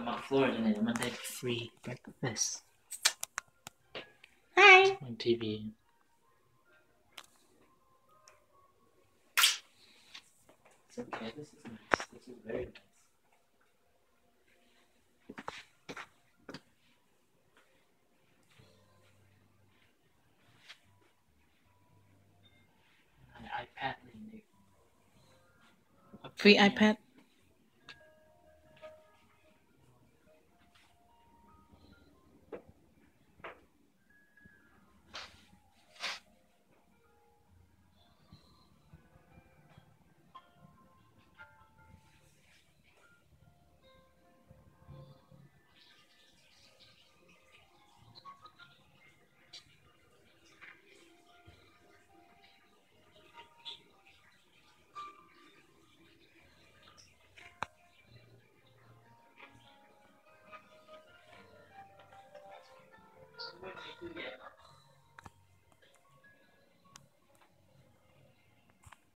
I'm on Florida and I'm gonna take free breakfast Hi. on TV. It's okay. This is nice. This is very nice. An iPad, Lindy. Free iPad.